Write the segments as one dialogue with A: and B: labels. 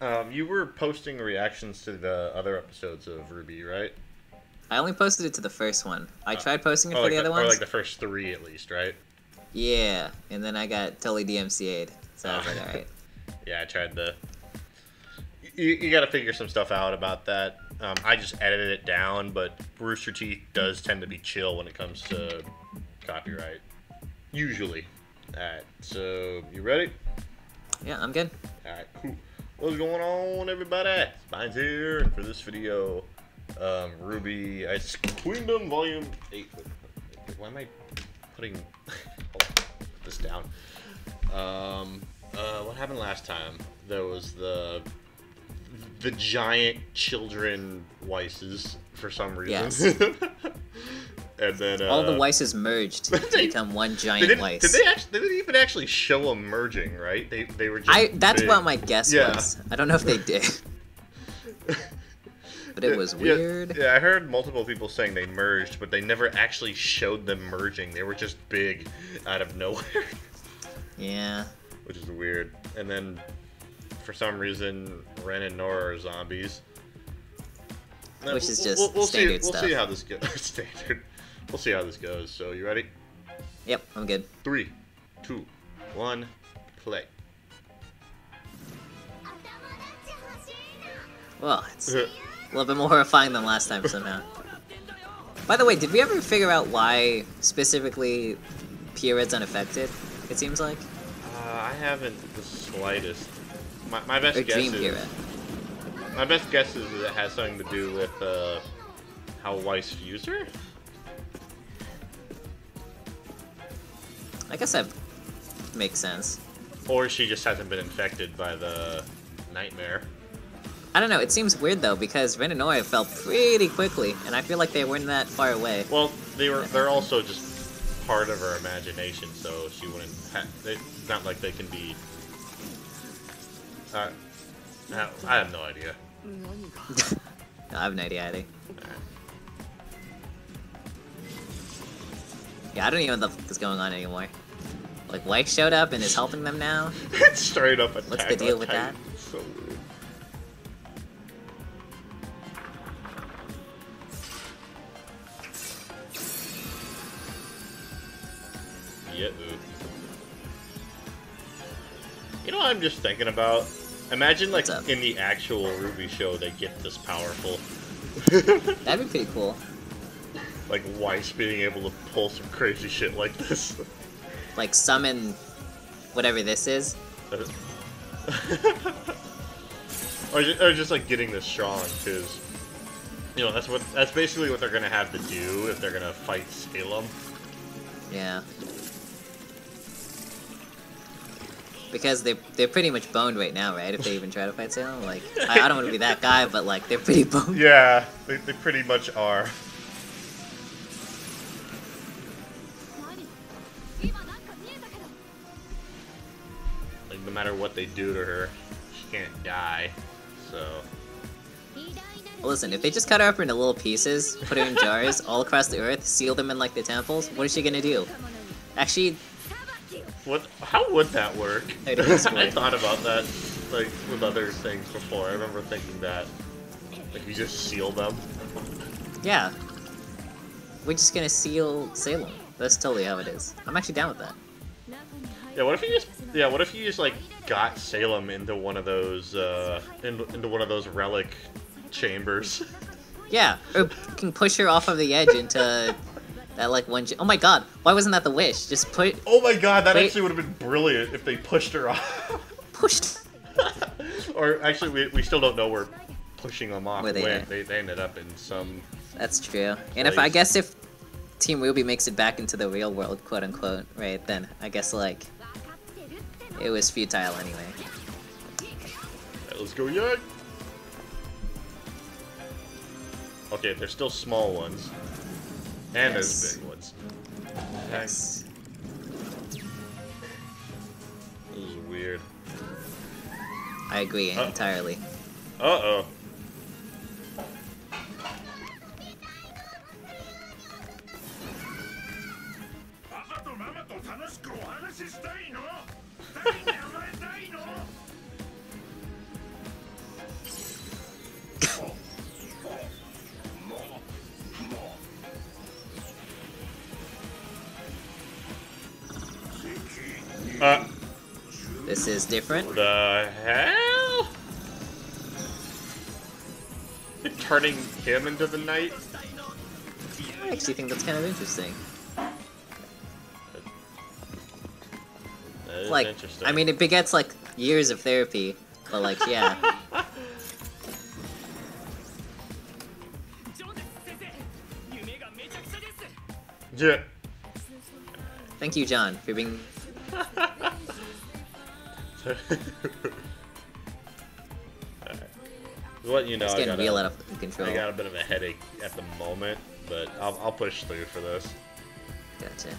A: Um, you were posting reactions to the other episodes of RWBY, right?
B: I only posted it to the first one. I tried posting it for
A: like
B: the other
A: Or
B: ones.
A: like the first three, at least, right?
B: Yeah, and then I got totally DMCA'd. So I was like,
A: Ah.
B: alright.
A: Yeah, I tried to. You, you got to figure some stuff out about that. Um, I just edited it down, but Rooster Teeth does tend to be chill when it comes to copyright. Usually. Alright, so you ready?
B: Yeah, I'm good.
A: Alright, cool. What's going on, everybody? Spine's here, and for this video, um, RWBY Ice Queendom Volume 8. Wait, wait, Why am I putting hold on, put this down? Um, uh, what happened last time? There was the the giant children Weisses for some reason.
B: Yes.
A: and then uh,
B: All the Weisses merged to
A: they-
B: become one giant
A: didn't,
B: Weiss.
A: did they actually? They didn't even actually show them merging, right? They they were just.
B: I that's
A: big.
B: what my guess
A: Yeah.
B: was. I don't know if they did. But it was
A: yeah,
B: weird.
A: Yeah, I heard multiple people saying they merged, but they never actually showed them merging. They were just big out of nowhere,
B: Yeah.
A: which is weird. And then, for some reason, Ren and Nora are zombies.
B: Which is just
A: we'll, we'll
B: standard
A: see. We'll see how this goes. standard. We'll see how this goes. So you ready?
B: Yep, I'm good.
A: Three, two, one, play.
B: Well, it's a little bit more horrifying than last time somehow. By the way, did we ever figure out why specifically Pyrrha's unaffected? It seems like.
A: Uh, I haven't the slightest. My, my best
B: Or
A: guess
B: Dream
A: is
B: Pyrrha.
A: my best guess is that it has something to do with uh, how Weiss fused her.
B: I guess that makes sense.
A: Or she just hasn't been infected by the nightmare.
B: I don't know, it seems weird though, because Ren and Nora fell pretty quickly, and I feel like they weren't that far away.
A: Well, they were. They're also just part of her imagination, so she wouldn't. Ha- they, it's not like they can be. Uh, I I have no idea.
B: I have no idea either. Yeah, I don't even know what the fuck is going on anymore. Like, White showed up and is helping them now?
A: Straight up attack.
B: What's the deal with
A: Titan.
B: that?
A: So weird. Yeah. ooh. You know what I'm just thinking about? Imagine like in the actual RWBY show they get this powerful.
B: That'd be pretty cool.
A: like Weiss being able to pull some crazy shit like this.
B: Like, summon whatever this is.
A: or, just, or just like getting this strong because you know that's what that's basically what they're gonna have to do if they're gonna fight Salem.
B: Yeah. Because they they're pretty much boned right now, right? If they even try to fight Salem, like I, I don't want to be that guy, but like they're pretty boned.
A: Yeah, they, they pretty much are. Matter what they do to her, she can't die. So
B: listen, if they just cut her up into little pieces, put her in jars all across the earth, seal them in like the temples, what is she gonna do? Actually,
A: what? How would that work?
B: How do you explain?
A: I thought about that like with other things before. I remember thinking that like you just seal them.
B: yeah, we're just gonna seal Salem. That's totally how it is. I'm actually down with that.
A: Yeah, what if you just yeah, what if you just like got Salem into one of those uh in, into one of those relic chambers?
B: Yeah, or can push her off of the edge into that like one. Oh my god, why wasn't that the wish? Just put
A: Oh my god, that actually would have been brilliant if they pushed her off.
B: pushed.
A: or actually we, we still don't know where pushing them off
B: Where they
A: went. They, they ended up in some
B: That's true. And if I guess if Team Ruby makes it back into the real world, quote unquote, right? Then I guess like it was futile anyway.
A: Alright, let's go Yak! Okay, there's still small ones. And
B: Yes.
A: there's big ones.
B: Yes.
A: This is weird.
B: I agree entirely.
A: Uh-
B: entirely.
A: Uh,
B: this is different.
A: The hell? You're turning him into the knight?
B: I actually think that's kind of interesting. Like,
A: interesting.
B: I mean, it begets like years of therapy, but like, yeah.
A: yeah.
B: Thank you, Jaune, for being.
A: What you know,
B: It's
A: I
B: getting
A: got,
B: real
A: a,
B: out of control.
A: I got a bit of a headache at the moment, but I'll, I'll push through for this.
B: Gotcha.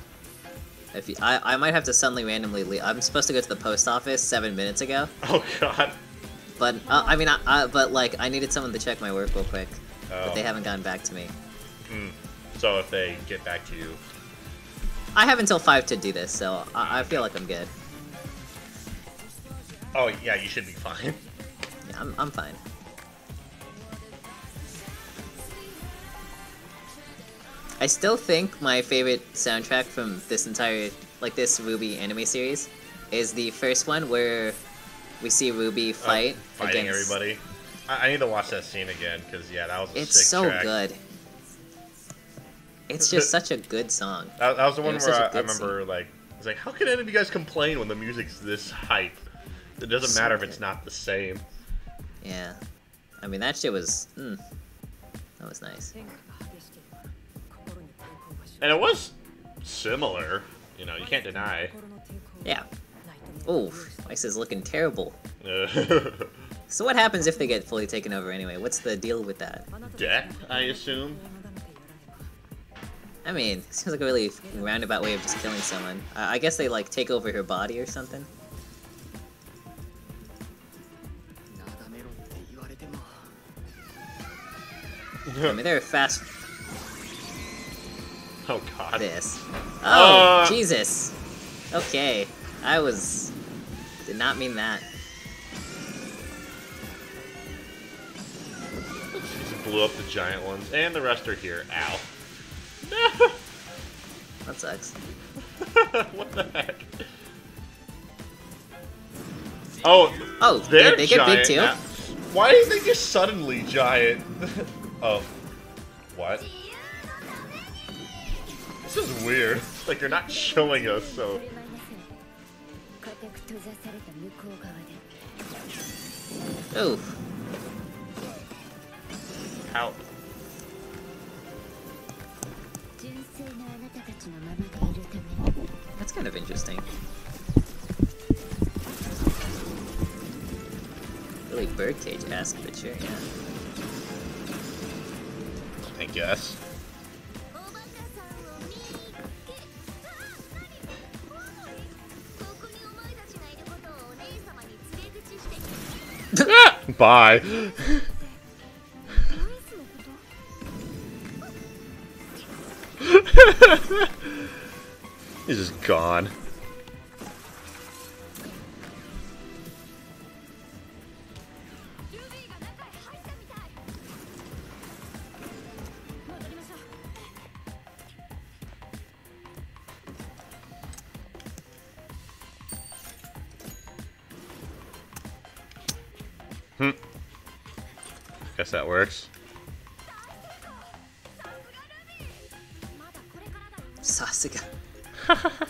B: If you, I, I might have to suddenly randomly leave. I'm supposed to go to the post office seven minutes ago,
A: Oh god.
B: but uh, I mean, I, I, but like, I needed someone to check my work real quick,
A: Oh.
B: but they haven't gotten back to me.
A: Hmm. So if they get back to you,
B: I have until five to do this, so I, I feel like I'm good.
A: oh yeah, you should be fine.
B: Yeah, I'm, I'm fine. I still think my favorite soundtrack from this entire, like this RWBY anime series, is the first one where we see Ruby
A: Oh,
B: fight
A: fighting
B: against.
A: everybody. I, I need to watch that scene again because yeah, that was a
B: It's
A: sick
B: so
A: track.
B: good. It's just such a good song.
A: That, that was the one
B: was
A: where
B: I, a
A: I, I
B: good
A: remember like I was like, how can any of you guys complain when the music's this hype? It doesn't
B: So
A: matter if it's
B: good.
A: not the same.
B: Yeah. I mean, that shit was. Mm, that was nice.
A: And it was similar. You know, you can't deny.
B: Yeah. Ooh, Weiss is looking terrible.
A: Uh,
B: So what happens if they get fully taken over anyway? What's the deal with that?
A: Death, I assume.
B: I mean, seems like a really roundabout way of just killing someone. I I guess they like take over her body or something. I mean, they're fast.
A: Oh god.
B: This. Oh,
A: Uh.
B: Jesus. Okay, I was. Did not mean that.
A: Just blew up the giant ones, and the rest are here. Ow. No.
B: That sucks.
A: what the heck? Oh,
B: Oh,
A: they're
B: they, get big too.
A: Why are they just suddenly giant? oh, what? This is weird. It's like you're not showing us, so.
C: Oof. Out.
B: That's kind of interesting. Really birdcage-esque, but sure, yeah.
A: I guess. Bye. He's just gone. works.
B: Sasuga.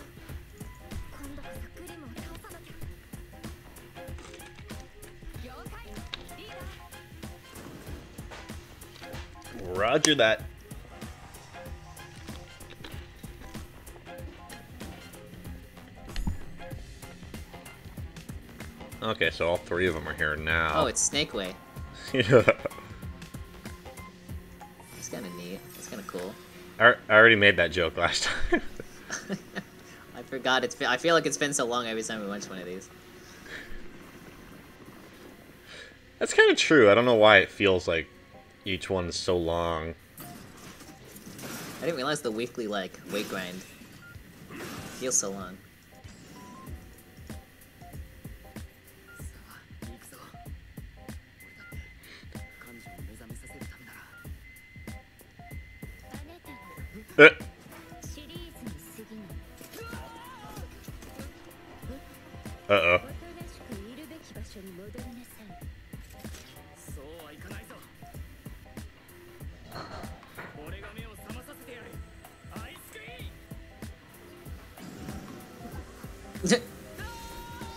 A: Roger that. Okay, so all three of them are here now.
B: Oh, it's Snake Way.
A: yeah. I, already made that joke last time.
B: I forgot. It's been, I feel like it's been so long every time we watch one of these.
A: That's kind of true. I don't know why it feels like each one is so long.
B: I didn't realize the weekly like weight grind feels so long.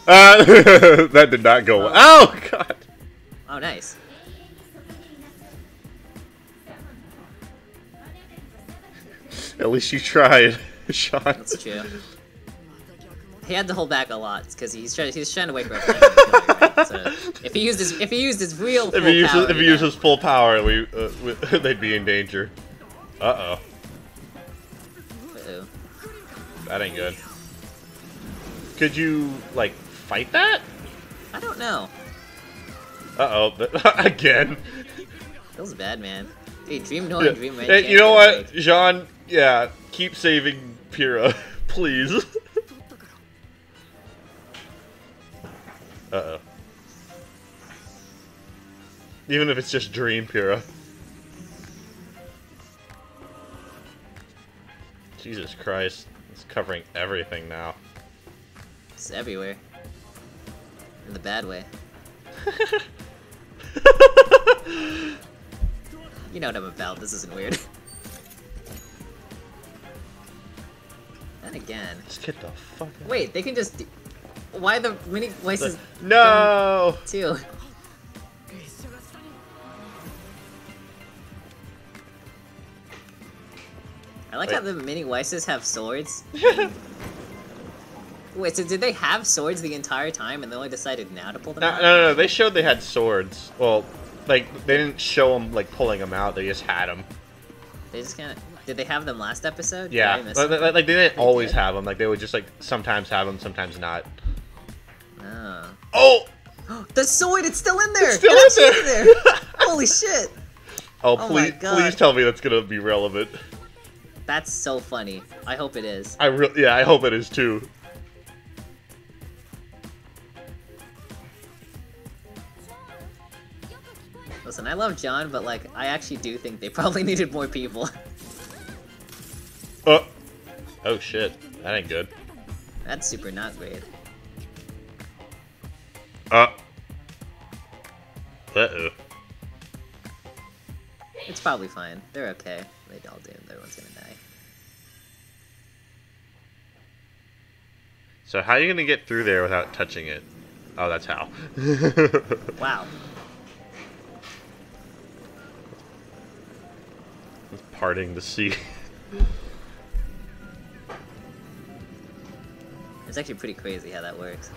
A: Uh, that did not go well. Oh god.
B: Oh, nice.
A: At least you tried, Jaune.
B: That's true. He had to hold back a lot because he's trying. He's trying to up. right? So if he used his, if he used his real,
A: If
B: full
A: he uses
B: power,
A: if he uses full power, we, uh, we they'd be in danger. Uh oh,
B: Uh-oh.
A: that ain't good. Could you like fight that?
B: I don't know.
A: Uh oh, again.
B: Feels bad, man. Hey, Dream Noir, and Dream Red.
A: Hey, you know what,
B: break.
A: Jaune? Yeah, keep saving Pyrrha, please. uh oh. Even if it's just Dream Pyrrha. Jesus Christ, it's covering everything now.
B: It's everywhere. In the bad way. You know what I'm about. This isn't weird. and again.
A: Just get the fuck out.
B: Wait, they can just. Why the mini voices
A: No!
B: Two. I like how the mini Weisses have swords. Wait, so did they have swords the entire time and they only decided now to pull them
A: No,
B: out?
A: no, no, no, they showed they had swords. Well, like, they didn't show them, like, pulling them out, they just had them.
B: They just kind of. Did they have them last episode?
A: Yeah, like, like, they didn't
B: They
A: always
B: did?
A: have them. Like, they would just, like, sometimes have them, sometimes not.
B: Oh.
A: Oh!
B: The sword, it's still in there!
A: It's still
B: It
A: in there.
B: there! Holy shit!
A: Oh,
B: Oh
A: please, please tell me that's gonna be relevant.
B: That's so funny. I hope it is.
A: I re- yeah, I hope it is too.
B: Listen, I love Jaune, but like, I actually do think they probably needed more people.
A: Oh, oh shit, that ain't good.
B: That's super not great.
A: Uh. Uh oh.
B: It's probably fine. They're okay. They all do. Everyone's gonna die.
A: So how are you gonna get through there without touching it? Oh, that's how.
B: Wow.
A: Parting the sea.
B: It's actually pretty crazy how that works.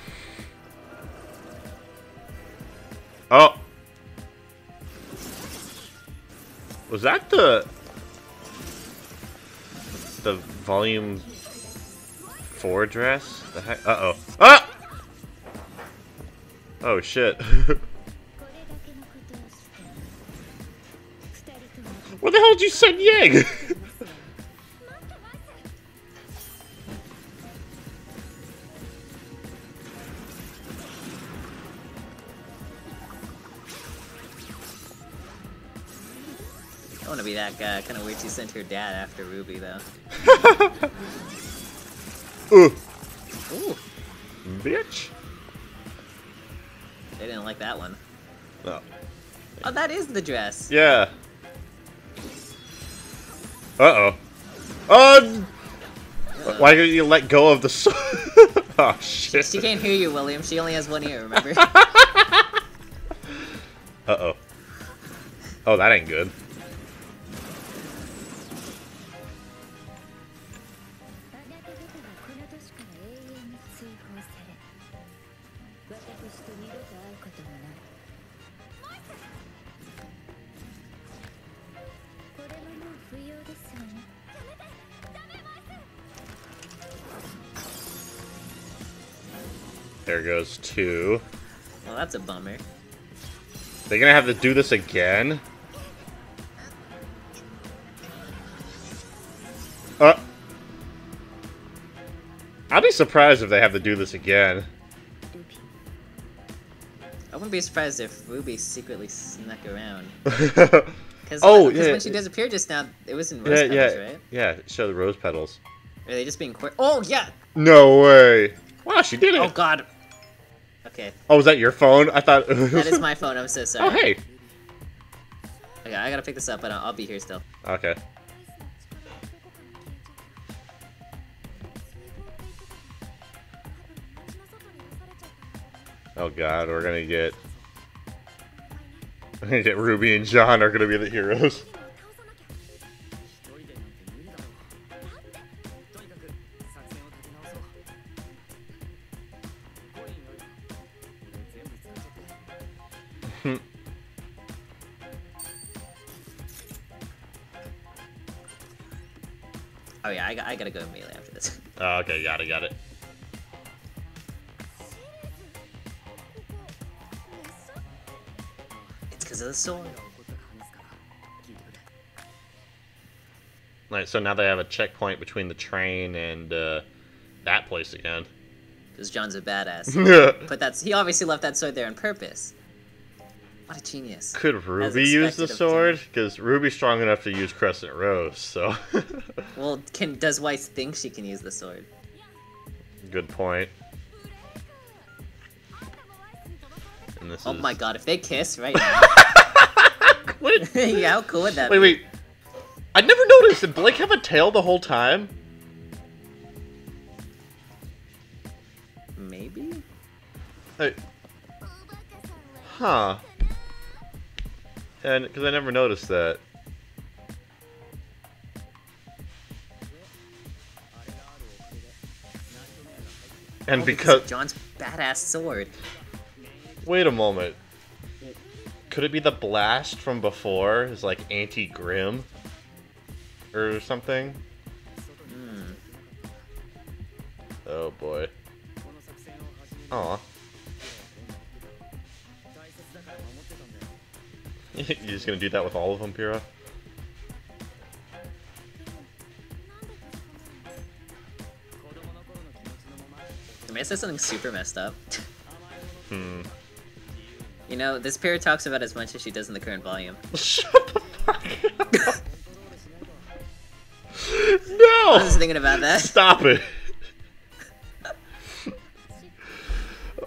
A: Oh. Was that the the volume four dress? The heck? Uh oh. Ah! Oh shit.
C: も
A: what the hell did you send Yang?
B: I want to be that guy. Kind of weird she sent her dad after Ruby, though.
A: Ooh,
B: Ooh,
A: bitch.
B: they didn't like that one.
A: No.
B: Oh, that is the dress.
A: Yeah. Uh oh. Uh, why did you let go of the sword? oh shit.
B: She can't hear you, William. She only has one ear, remember?
A: Uh oh. Oh, that ain't good. Goes two.
B: well, that's a bummer.
A: They're gonna have to do this again? Uh. I'd be surprised if they have to do this again.
B: I wouldn't be surprised if Ruby secretly snuck around.
A: yeah,
B: Because
A: Oh, yeah.
B: when she disappeared just now, it was in rose
A: yeah,
B: petals, right?
A: yeah. Show the rose petals.
B: Are they just being quir- Oh, yeah!
A: No way. Wow, she did it.
B: Oh, God. Okay,
A: Oh, was that your phone? I thought.
B: that is my phone. I'm so sorry.
A: oh, hey.
B: Okay, I gotta pick this up, but I'll, I'll be here still.
A: Okay. Oh god, we're gonna get. We're gonna get Ruby and Jaune are gonna be the heroes.
B: gotta go melee after this.
A: Oh, okay, got it, got it.
B: It's because of the sword.
A: Alright, so now they have a checkpoint between the train and uh, that place again.
B: Because Jaune's a badass. but that's—he obviously left that sword there on purpose. What a genius.
A: Could Ruby use the sword? Because Ruby's strong enough to use Crescent Rose, so.
B: Well, can does Weiss think she can use the sword?
A: Good point. And this
B: Oh
A: is...
B: my god, if they kiss right now.
A: Wait,
B: yeah, how cool would that
A: wait,
B: be?
A: wait. I never noticed. Did Blake have a tail the whole time?
B: Maybe?
A: Hey. Huh. And because I never noticed that. And
B: oh,
A: because,
B: because Jaune's badass sword.
A: Wait a moment. Could it be the blast from before? Is like anti grim or something?
B: Mm.
A: Oh boy. Aw. You're just gonna do that with all of them, Pyrrha?
B: I I say something super messed up?
A: hmm.
B: You know, this Pyrrha talks about as much as she does in the current volume.
A: Shut the fuck up!
D: no!
B: I was thinking about that.
A: Stop it!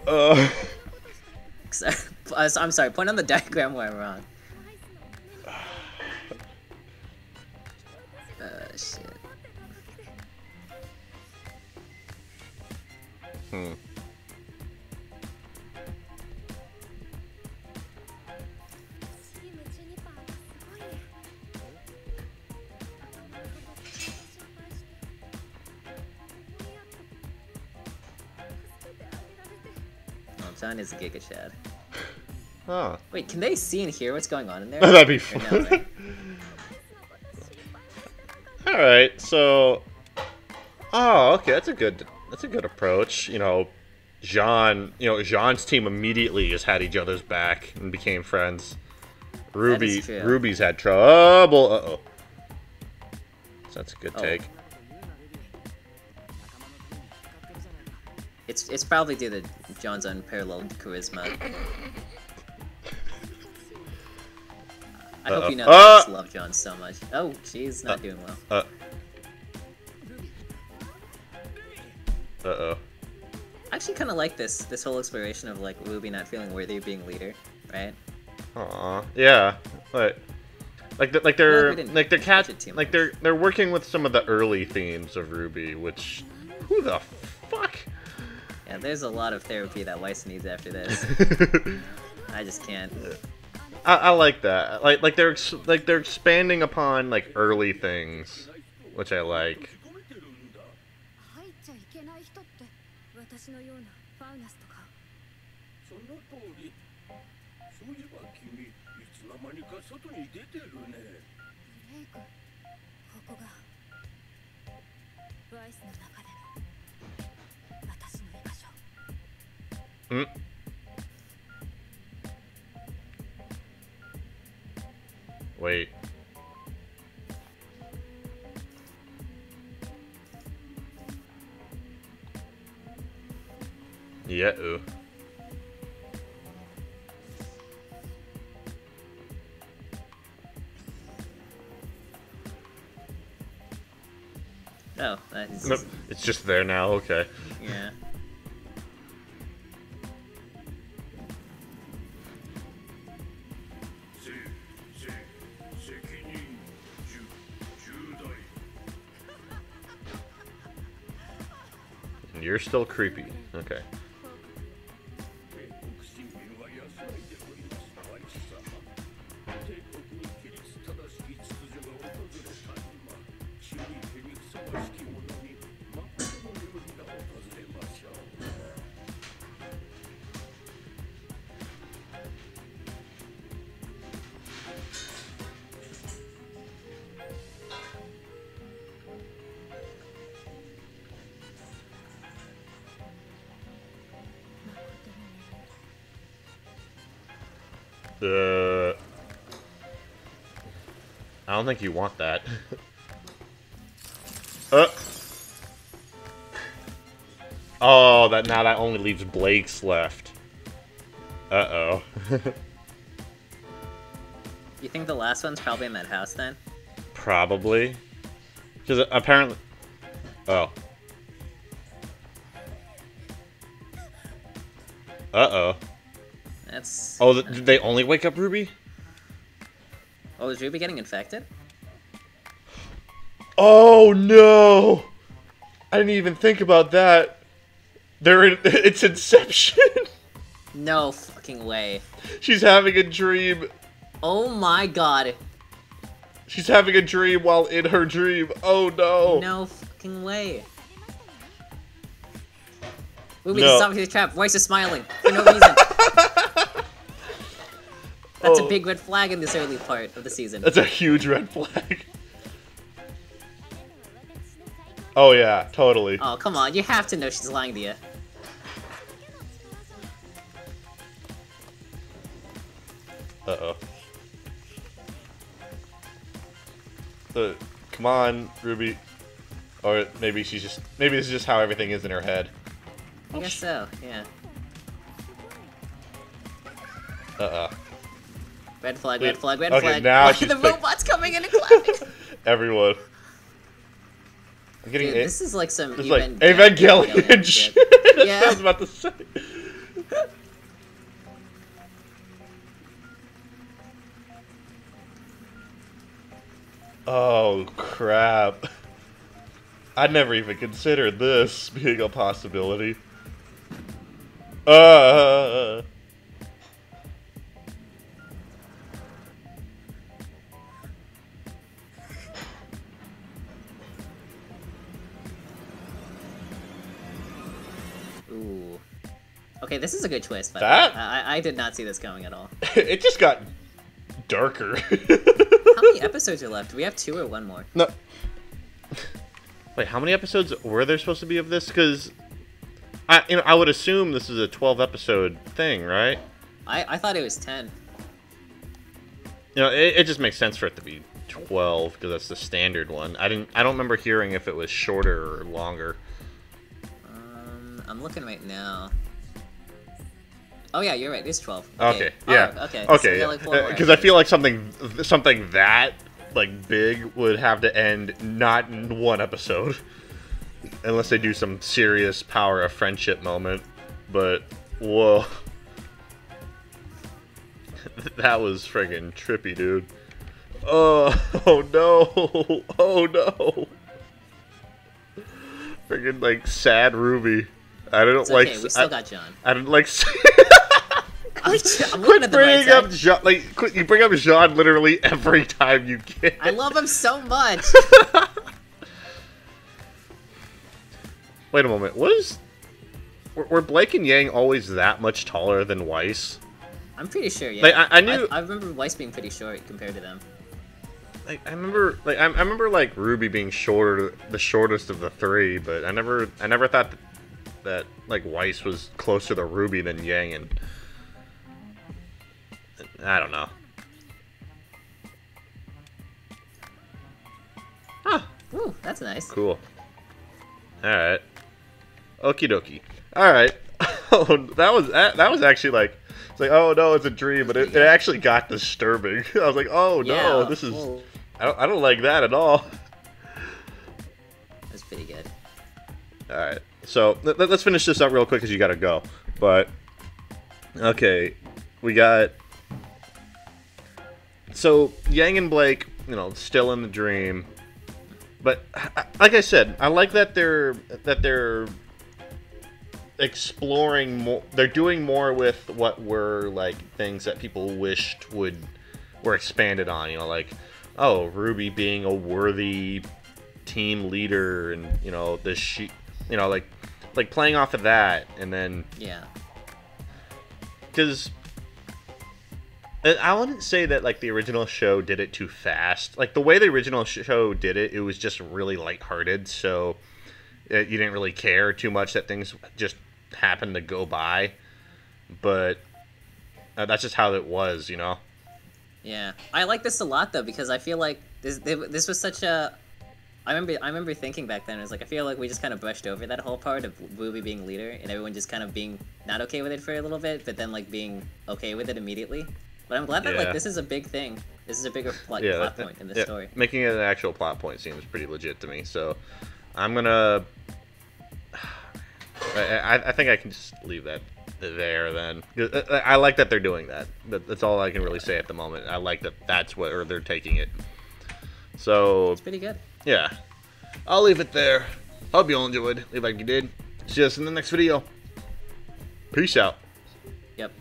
A: uh...
B: I'm sorry, point on the diagram where I'm wrong. Oh, Jaune is a Giga Chad.
A: Huh.
B: Wait, can they see and hear what's going on in there?
A: That'd be
B: no,
A: fun. Alright, so Oh, okay, that's a good that's a good approach. You know, Jaune you know, Jaune's team immediately just had each other's back and became friends. Ruby. Ruby's had trouble. Uh oh. So that's a good
B: Oh.
A: take.
B: It's it's probably due to Jaune's unparalleled charisma. I
A: Uh-oh.
B: hope you know
A: Uh!
B: that I just love Jaune so much. Oh, she's not
A: Uh.
B: doing well.
A: Uh Uh oh.
B: I actually kind of like this this whole exploration of like Ruby not feeling worthy of being leader, right?
A: Aw, yeah, but like the, like they're
B: we didn't
A: like they're cat
B: touch it too
A: like they're they're working with some of the early themes of RWBY, which who the fuck?
B: Yeah, there's a lot of therapy that Weiss needs after this. I just can't.
A: I, I like that. Like like they're ex- like they're expanding upon like early things, which I like.
E: 外に出てるね
C: ブレイクここがワイスの中での私の居場所
A: Mm. Wait. Yeah. ooh.
B: Oh, that's...
A: Nope, it's just there now, okay.
B: Yeah.
A: You're still creepy. Okay. Uh, I don't think you want that. uh. Oh, that now that only leaves Blake's left. Uh oh.
B: You think the last one's probably in that house then?
A: Probably. Because apparently. Oh. Uh oh. Th- did they only wake up Ruby?
B: Oh, is Ruby getting infected?
A: Oh no! I didn't even think about that. They're in, it's Inception.
B: No fucking way.
A: She's having a dream.
B: Oh my god.
A: She's having a dream while in her dream. Oh no!
B: No fucking way. Ruby,
A: No.
B: stop the trap. Weiss is smiling for no reason. That's
A: Oh.
B: a big red flag in this early part of the season.
A: That's a huge red flag. Oh yeah, totally.
B: Oh, come on. You have to know she's lying to you.
A: Uh oh. So, come on, Ruby. Or maybe she's just maybe this is just how everything is in her head.
B: I guess so, yeah.
A: Uh uh
B: Red flag, red flag, red
A: Okay,
B: flag.
A: now
B: Why
A: she's
B: the robot's coming in and clapping.
A: Everyone. I'm getting
B: Dude,
A: it.
B: this is like some
A: It's like
B: Evangelion
A: Evangelion
B: shit.
A: shit. That's what
B: Yeah.
A: I was about to say. Oh crap. I'd never even considered this being a possibility. Uh
B: good twist, but
A: That-
B: I, I did not see this coming at all.
A: it just got darker.
B: How many episodes are left? Do we have two or one more?
A: No. Wait, how many episodes were there supposed to be of this? Because I, you know, I would assume this is a twelve episode thing, right?
B: I, I thought it was 10.
A: You know, it, it just makes sense for it to be twelve because that's the standard one. I didn't, I don't remember hearing if it was shorter or longer.
B: Um, I'm looking right now. Oh yeah, you're right. It's 12.
A: Okay,
B: Oh,
A: yeah,
B: okay.
A: okay.
B: got, like,
A: Because uh, I feel like something, something that like big would have to end not in one episode, unless they do some serious power of friendship moment. But whoa, that was friggin' trippy, dude. Oh, oh no, oh no. Friggin' like sad Ruby. I don't
B: It's
A: like.
B: okay, we still
A: I,
B: got Jaune.
A: I don't like.
B: I'm, I'm
A: Quit
B: at the right
A: bringing up Jaune. Like, quit, you bring up Jaune literally every time you get.
B: I love him so much.
A: Wait a moment. What is? Were, were Blake and Yang always that much taller than Weiss?
B: I'm pretty sure, yeah.
A: Like, I- I knew-
B: I, remember Weiss being pretty short compared to them.
A: Like, I remember, like, I, I remember like Ruby being shorter, the shortest of the three, but I never, I never thought that, that like Weiss was closer to Ruby than Yang, and I don't know. Huh.
B: Ooh, that's nice.
A: Cool. Alright. Okie dokie. Alright. Oh, that was that, that was actually like it's like oh no it's a dream but it, it actually got disturbing. I was like oh no
B: Yeah,
A: this is I don't, I don't like that at all.
B: that's pretty good.
A: Alright. So let, let's finish this up real quick because you gotta go. But okay, we got so Yang and Blake, you know, still in the dream. But like I said, I like that they're that they're exploring more. They're doing more with what were like things that people wished would were expanded on. You know, like oh, Ruby being a worthy team leader, and you know the she, you know, like like playing off of that, and then
B: Yeah.
A: because I wouldn't say that like the original show did it too fast. Like the way the original show did it, it was just really lighthearted, so uh you didn't really care too much that things just happened to go by. But Uh, that's just how it was, you know.
B: Yeah, I like this a lot though because I feel like this this was such a. I remember I remember thinking back then it was like I feel like we just kind of brushed over that whole part of Ruby being leader and everyone just kind of being not okay with it for a little bit, but then like being okay with it immediately. But I'm glad that
A: Yeah.
B: like this is a big thing. This is a bigger like
A: yeah,
B: plot point in the
A: yeah,
B: story.
A: Making it an actual plot point seems pretty legit to me. So I'm gonna. I, I, think I can just leave that there then. I, I like that they're doing that. That- That's all I can really say at the moment. I like that that's where they're taking it. So
B: It's pretty good.
A: yeah, I'll leave it there. Hope you all enjoyed. Leave like you did. See us in the next video. Peace out.
B: Yep.